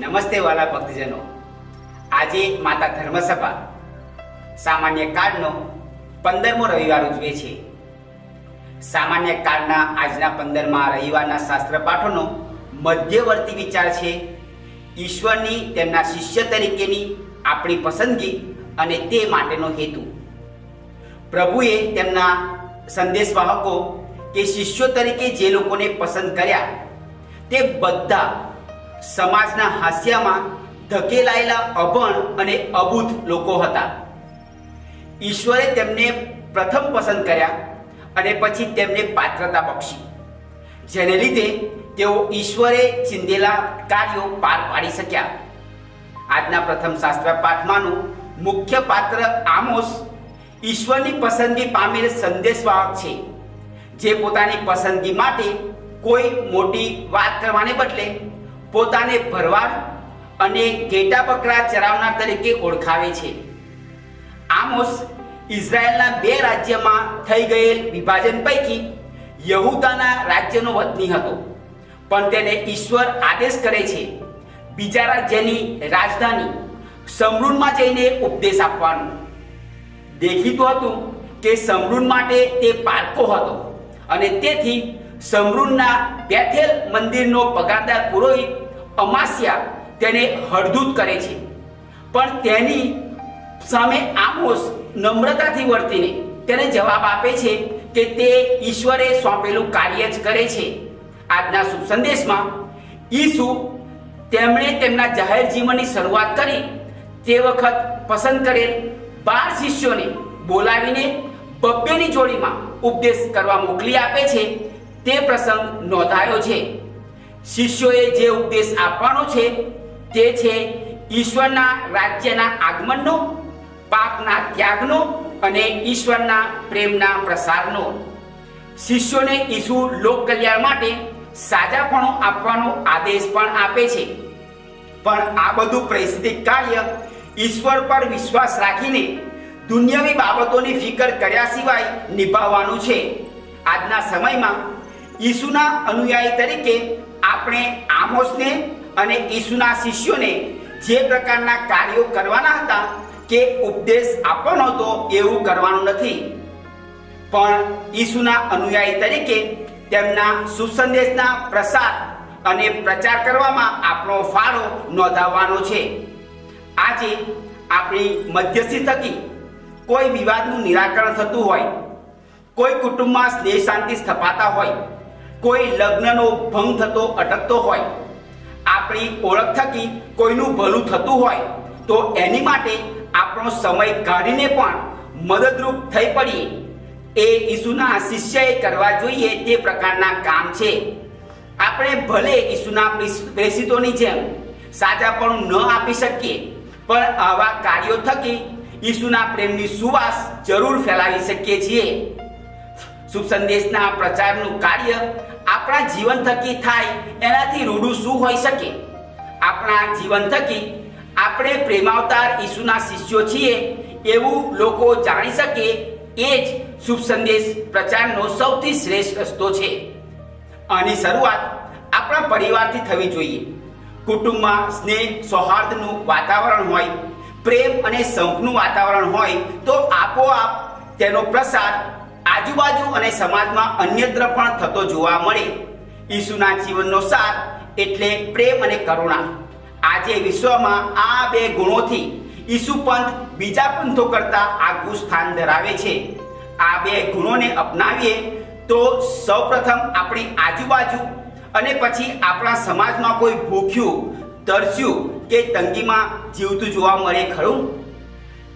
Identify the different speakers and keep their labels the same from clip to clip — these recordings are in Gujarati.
Speaker 1: નમસ્તે વાલા ભક્તજનો. આજે માતા ધર્મસભા સામાન્ય કાળનો પંદરમો રવિવાર ઉજવે છે. સામાન્ય કાળના આજના પંદરમા રવિવારના શાસ્ત્ર પાઠોનો મધ્યવર્તી વિચાર છે. ઈશ્વરની તેમના શિષ્ય તરીકેની આપણી પસંદગી અને તે માટેનો હેતુ. પ્રભુએ તેમના સંદેશવાહકો કે શિષ્યો તરીકે જે લોકોને પસંદ કર્યા, તે બધા સમાજના હાસ્યામાં ધકેલાયેલા અભણ અને અબૂધ લોકો હતા. ઈશ્વરે તેમને પ્રથમ પસંદ કર્યા અને પછી તેમને પાત્રતા બક્ષી. જેને લીધે તેઓ ઈશ્વરે ચિંધેલા કાર્યો પાર પાડી શક્યા. આજના પ્રથમ શાસ્ત્ર પાઠમાંનું મુખ્ય પાત્ર આમોસ ઈશ્વરની પસંદગી પામેલ સંદેશવાહક છે, જે પોતાની પસંદગી માટે કોઈ મોટી વાત કરવાને બદલે પોતાને ભરવાડ અને ઘેટા બકરા ચરાવનાર તરીકે ઓળખાવે છે. આમોસ ઇઝરાયલના બે રાજ્યમાં થઈ ગયેલ વિભાજન પૈકી યહુદાના રાજ્યનો વતની હતો. પણ તેને ઈશ્વર આદેશ કરે છે, બીજા રાજ્યની રાજધાની સમરૂનમાં જઈને ઉપદેશ આપવાનો. દેખીતું હતું કે સમરૂન માટે તે પારકો હતો અને તેથી સમરૂનના બેથેલ મંદિરનો પગારદાર પુરોહિત અમાસ્યા તેને હળદૂત કરે છે. પણ તેની સામે આમોસ નમ્રતાથી વર્તીને તેને જવાબ આપે છે કે તે ઈશ્વરે સોંપેલું કાર્ય જ કરે છે. આજના શુભ સંદેશમાં ઈસુ તેમણે તેમના જાહેર જીવનની શરૂઆત કરી તે વખત પસંદ કરેલ બાર શિષ્યોને બોલાવીને બબ્બેની જોડીમાં ઉપદેશ કરવા મોકલી આપે છે. તે પ્રસંગ નોંધાયો છે. શિષ્યોએ જે ઉપદેશ આપવાનો છે તે છે ઈશ્વરના રાજ્યના આગમનનો, પાપના ત્યાગનો અને ઈશ્વરના પ્રેમના પ્રસારનો. શિષ્યોને ઈસુ લોક કલ્યાણ માટે સાજાપણો આપવાનો આદેશ પણ આપે છે. પણ આ બધું પરિસ્થિતિક કાર્ય ઈશ્વર પર વિશ્વાસ રાખીને દુનિયાવી બાબતોની ફિકર કર્યા સિવાય નિભાવવાનું છે. આજના સમયમાં ઈસુના અનુયાયી તરીકે આપણે આમોસને અને ઈસુના શિષ્યોને જે પ્રકારના કાર્યો કરવાના હતા કે ઉપદેશ આપવાનો હતો એવું કરવાનું નથી. પણ ઈસુના અનુયાયી તરીકે તેમના સુસંદેશના પ્રસાર અને પ્રચાર કરવામાં આપણો ફાળો નોંધાવવાનો છે. આજે આપણી મધ્યસ્થી થકી કોઈ વિવાદનું નિરાકરણ થતું હોય, કોઈ કુટુંબમાં સ્નેહ શાંતિ સ્થપાતા હોય કોઈ લગ્નનો ભંગ થતો, અટકતો હોય, આપણી ઓળખ થકી કોઈનું ભલું થતું હોય, તો એની માટે આપણો સમય કાઢીને પણ મદદરૂપ થઈ પડીએ. એ ઈસુના શિષ્યએ કરવા જોઈએ તે પ્રકારના કામ છે. આપણે ભલે ઈસુના પ્રેષિતોની જેમ સાજાપણું ન આપી શકીએ, પણ આવા કાર્યો થકી ઈસુના પ્રેમની સુવાસ જરૂર ફેલાવી શકીએ છીએ. શુભ સંદેશના પ્રચારનું કાર્ય આપણા જીવન થકી થાય, એનાથી રૂડું શું હોઈ શકે? આપણા જીવન થકી આપણે પ્રેમાવતાર ઈસુના શિષ્યો છીએ એવું લોકો જાણી શકે, એ જ શુભ સંદેશ પ્રચારનો સૌથી શ્રેષ્ઠ રસ્તો છે. આની શરૂઆત આપણા પરિવારથી થવી જોઈએ. કુટુંબમાં સ્નેહ, સૌહાર્દનું વાતાવરણ હોય, પ્રેમ અને સંપનું વાતાવરણ હોય, તો આપોઆપ તેનો પ્રસાર આજુબાજુ અને સમાજમાં અન્યત્ર પણ થતો જોવા મળે. ઈસુના જીવનનો સાર એટલે પ્રેમ અને કરુણા. આજે વિશ્વમાં આ બે ગુણોથી ઈસુ પંથ બીજા પંથો કરતા આગવું સ્થાન ધરાવે છે. આ બે ગુણોને અપનાવીએ તો સૌપ્રથમ આપણી આજુબાજુ અને પછી આપણા સમાજમાં કોઈ ભૂખ્યું, તરસ્યું કે તંગીમાં જીવતું જોવા મળે ખરું?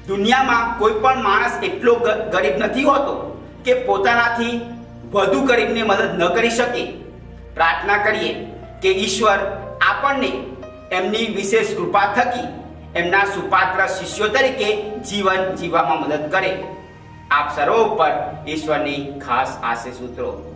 Speaker 1: દુનિયામાં કોઈ પણ માણસ એટલો ગરીબ નથી હોતો. કે પોતાનાથી વધુ ગરીબને મદદ ન કરી શકે. પ્રાર્થના કરીએ કે ઈશ્વર આપણને એમની વિશેષ કૃપા થકી એમના સુપાત્ર શિષ્યો તરીકે જીવન જીવવામાં મદદ કરે. આપ સર્વો ઉપર ઈશ્વરની ખાસ આશીષ સૂત્રો